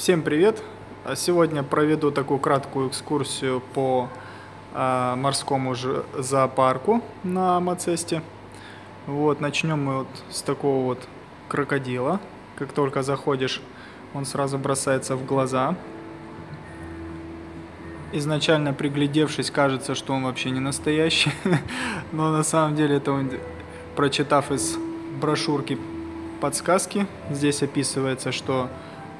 Всем привет! А Сегодня проведу такую краткую экскурсию по а, морскому же зоопарку на Мацесте. Вот, начнем мы вот с такого вот крокодила. Как только заходишь, он сразу бросается в глаза. Изначально приглядевшись, кажется, что он вообще не настоящий. Но на самом деле это он, прочитав из брошюрки подсказки, здесь описывается, что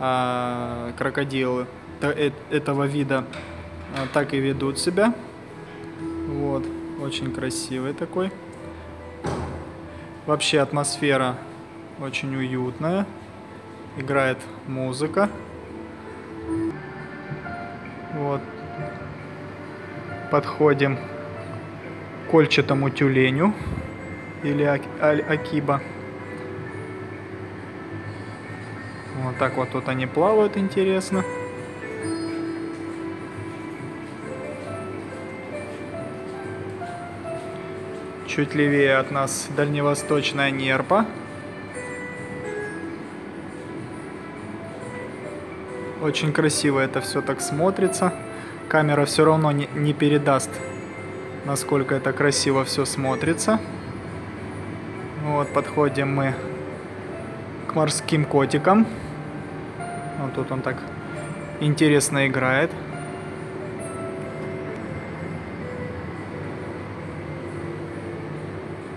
крокодилы э, этого вида а, так и ведут себя. Вот, очень красивый такой. Вообще атмосфера очень уютная. Играет музыка. Вот. Подходим к кольчатому тюленю или акиба. Вот так вот тут они плавают, интересно. Чуть левее от нас дальневосточная нерпа. Очень красиво это все так смотрится. Камера все равно не, не передаст, насколько это красиво все смотрится. Вот, подходим мы к морским котикам. Вот тут он так интересно играет.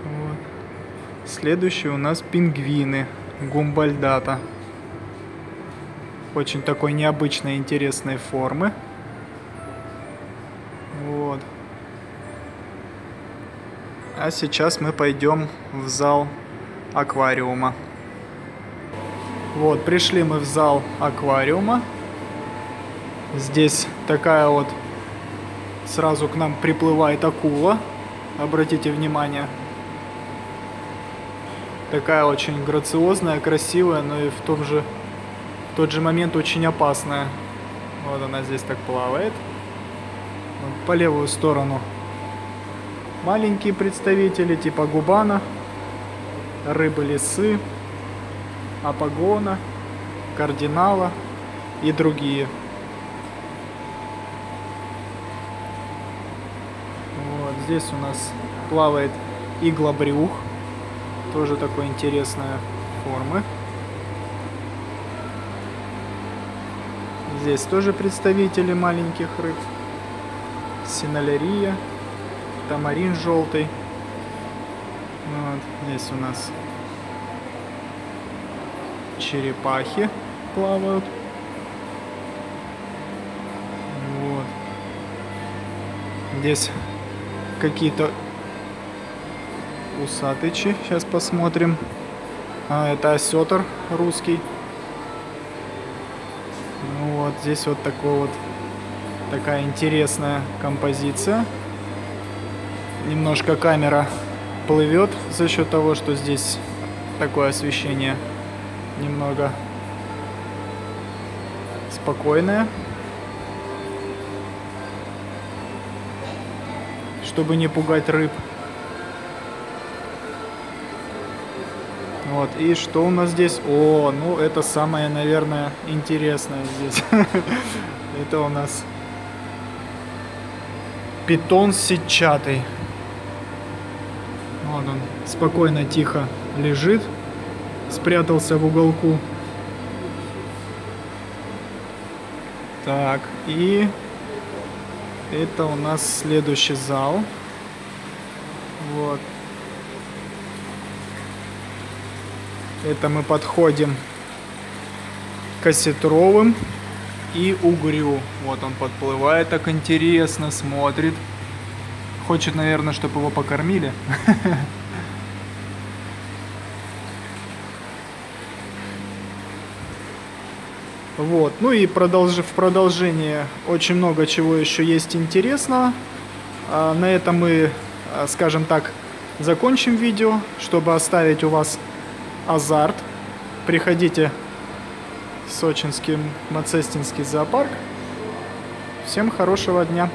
Вот. Следующий у нас пингвины гумбальдата. Очень такой необычной, интересной формы. Вот. А сейчас мы пойдем в зал аквариума. Вот, пришли мы в зал аквариума. Здесь такая вот сразу к нам приплывает акула. Обратите внимание. Такая очень грациозная, красивая, но и в том же в тот же момент очень опасная. Вот она здесь так плавает. Вот по левую сторону маленькие представители типа губана, рыбы-лисы апогона, кардинала и другие. Вот здесь у нас плавает иглобрюх, тоже такой интересная формы. Здесь тоже представители маленьких рыб. Синолярия, тамарин желтый. Вот, здесь у нас черепахи плавают. Вот. Здесь какие-то усатычи. Сейчас посмотрим. А, это осетр русский. Ну вот, здесь вот такой вот такая интересная композиция. Немножко камера плывет за счет того, что здесь такое освещение немного спокойная. Чтобы не пугать рыб. Вот, и что у нас здесь? О, ну это самое, наверное, интересное здесь. Это у нас питон сетчатый. Вот он спокойно, тихо лежит спрятался в уголку. Так, и это у нас следующий зал. Вот. Это мы подходим к осетровым и угрю. Вот он подплывает так интересно, смотрит. Хочет, наверное, чтобы его покормили. Вот. Ну и продолж... в продолжение очень много чего еще есть интересного. А на этом мы, а, скажем так, закончим видео, чтобы оставить у вас азарт. Приходите в Сочинский Мацестинский зоопарк. Всем хорошего дня!